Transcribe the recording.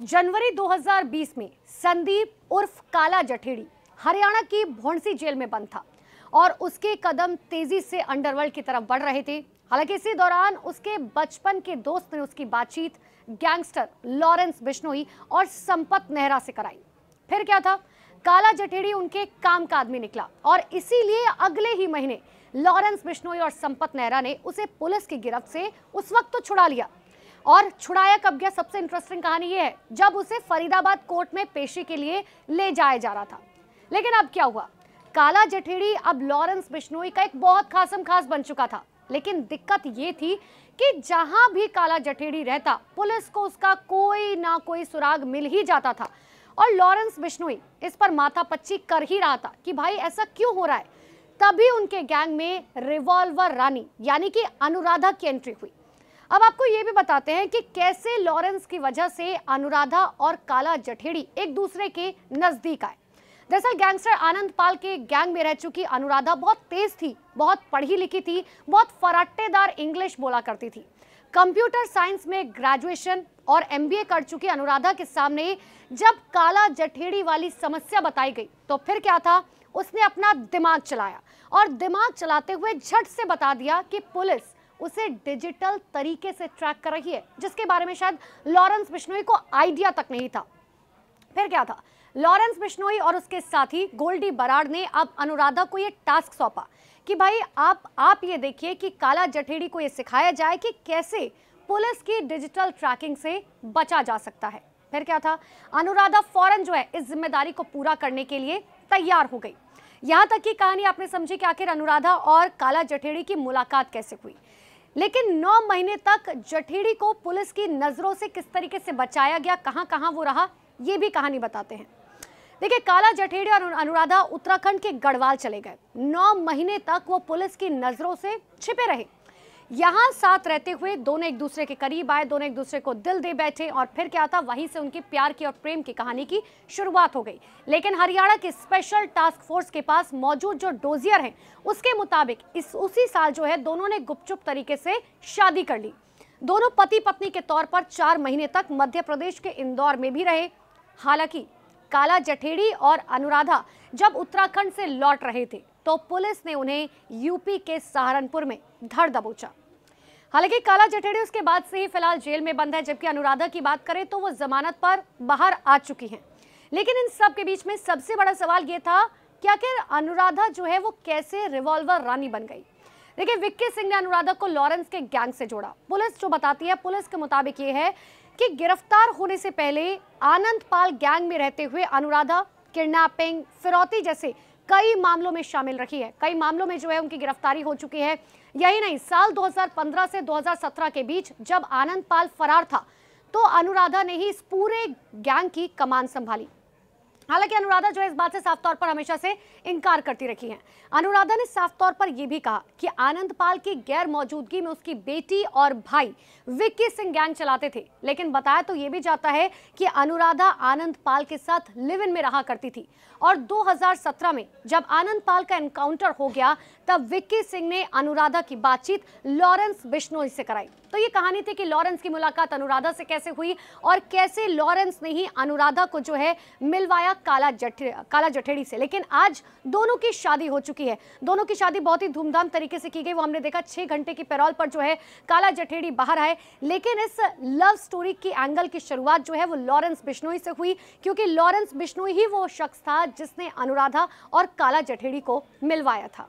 जनवरी 2020 में संदीप उर्फ़ काला जठेड़ी हरियाणा की भौंसी जेल में बंद था और उसके कदम तेज़ी से अंडरवर्ल्ड की तरफ़ बढ़ रहे थे। हालाँकि इसी दौरान उसके बचपन के दोस्त ने उसकी बातचीत गैंगस्टर लॉरेंस बिश्नोई और संपत नेहरा से कराई। फिर क्या था? काला जठेड़ी उनके काम का आदमी निकला और इसीलिए अगले ही महीने लॉरेंस बिश्नोई और संपत नेहरा ने उसे पुलिस की गिरफ्त से उस वक्त तो छुड़ा लिया। और छुड़ाया कब गया? सबसे इंटरेस्टिंग कहानी ये है, जब उसे फरीदाबाद कोर्ट में पेशी के लिए ले जाया जा रहा था। लेकिन अब क्या हुआ? काला जठेड़ी अब लॉरेंस बिश्नोई का एक बहुत खासम खास बन चुका था। लेकिन दिक्कत ये थी कि जहाँ भी काला जठेड़ी रहता, पुलिस को उसका कोई ना कोई सुराग मिल ही जाता था। और लॉरेंस बिश्नोई इस पर माथा पच्ची कर ही रहा था कि भाई ऐसा क्यों हो रहा है? तभी उनके गैंग में रिवॉल्वर रानी, यानी कि अनुराधा की एंट्री हुई। अब आपको ये भी बताते हैं कि कैसे लॉरेंस की वजह से अनुराधा और काला जठेड़ी एक दूसरे के नज़दीक आए। दरअसल गैंगस्टर आनंद पाल के गैंग में रह चुकी अनुराधा बहुत तेज थी, बहुत पढ़ी लिखी थी, बहुत फराटेदार इंग्लिश बोला करती थी। कंप्यूटर साइंस में ग्रेजुएशन और एमबीए कर चुकी अनुराधा के सामने जब काला जठेड़ी वाली समस्या बताई गई तो फिर क्या था? उसने अपना दिमाग चलाया और दिमाग चलाते हुए झट से बता दिया कि पुलिस उसे डिजिटल तरीके से ट्रैक कर रही है, जिसके बारे में शायद लॉरेंस बिश्नोई को आइडिया तक नहीं था। फिर क्या था? लॉरेंस बिश्नोई और उसके साथी गोल्डी बराड़ ने अब अनुराधा को यह टास्क सौंपा कि भाई, आप आप ये देखिए कि काला जठेड़ी को ये सिखाया जाए कि कैसे पुलिस की डिजिटल ट्रैकिंग से बचा जा सकता है। फिर क्या था? अनुराधा फ़ौरन जो है, इस ज़िम्मेदारी को पूरा करने के लिए तैयार हो गई। यहाँ तक की कहानी आपने समझी कि आखिर अनुराधा और काला जठेड़ी की मुलाकात कैसे हुई? लेकिन नौ महीने तक जठेड़ी को पुलिस की नज़रों से किस तरीके से बचाया गया कहाँ कहाँ वो रहा, ये भी कहानी बताते हैं। देखिए, काला जठेड़ी और अनुराधा उत्तराखंड के गढ़वाल चले गए। नौ महीने तक वो पुलिस की नज़रों से छिपे रहे। यहाँ साथ रहते हुए दोनों एक दूसरे के करीब आए, दोनों एक दूसरे को दिल दे बैठे और फिर क्या था, वहीं से उनकी प्यार की और प्रेम की कहानी की शुरुआत हो गई। लेकिन हरियाणा के स्पेशल टास्क फोर्स के पास मौजूद जो डोजियर हैं, उसके मुताबिक इस, उसी साल जो है दोनों ने गुपचुप तरीके से शादी कर ली। दोनों पति पत्नी के तौर पर चार महीने तक मध्य प्रदेश के इंदौर में भी रहे। हालाँकि काला जठेड़ी और अनुराधा जब उत्तराखंड से लौट रहे थे तो पुलिस ने उन्हें यूपी के सहारनपुर में धर दबोचा। हालाँकि काला जठेड़ी उसके बाद से ही फ़िलहाल जेल में बंद है, जबकि अनुराधा की बात करें तो वो जमानत पर बाहर आ चुकी हैं। लेकिन इन सब के बीच में सबसे बड़ा सवाल ये था कि आखिर अनुराधा जो है वो कैसे रिवॉल्वर रानी बन गई? देखिए, विक्की सिंह ने अनुराधा को लॉरेंस के गैंग से जोड़ा। पुलिस जो बताती है, पुलिस के मुताबिक ये है कि गिरफ़्तार होने से पहले आनंद पाल गैंग में रहते हुए अनुराधा, किडनैपिंग, फिरौती जैसे कई मामलों में शामिल रही है। कई मामलों में जो है उनकी गिरफ्तारी हो चुकी है। यही नहीं, साल 2015 से 2017 के बीच जब आनंद पाल फरार था तो अनुराधा ने ही इस पूरे गैंग की कमान संभाली। हालाँकि अनुराधा जो है इस बात से साफ़ तौर पर हमेशा से इनकार करती रखी है। अनुराधा ने साफ़ तौर पर यह भी कहा कि आनंद पाल की गैर मौजूदगी में उसकी बेटी और भाई विक्की सिंह गैंग चलाते थे। लेकिन बताया तो यह भी जाता है कि अनुराधा आनंद पाल के साथ लिव इन में रहा करती थी। और 2017 में जब आनंद पाल का एनकाउंटर हो गया, तब विक्की सिंह ने अनुराधा की बातचीत लॉरेंस बिश्नोई से कराई। तो ये कहानी थी कि लॉरेंस की मुलाकात अनुराधा से कैसे हुई और कैसे लॉरेंस ने ही अनुराधा को जो है मिलवाया काला जठे, काला जठेड़ी से। लेकिन आज दोनों की शादी हो चुकी है। दोनों की शादी बहुत ही धूमधाम तरीके से की गई। वो हमने देखा छह घंटे की पैरोल पर जो है काला जठेड़ी बाहर आए। लेकिन इस लव स्टोरी की एंगल की शुरुआत जो है वो लॉरेंस बिश्नोई से हुई, क्योंकि लॉरेंस बिश्नोई ही वो शख्स था जिसने अनुराधा और काला जठेड़ी को मिलवाया था।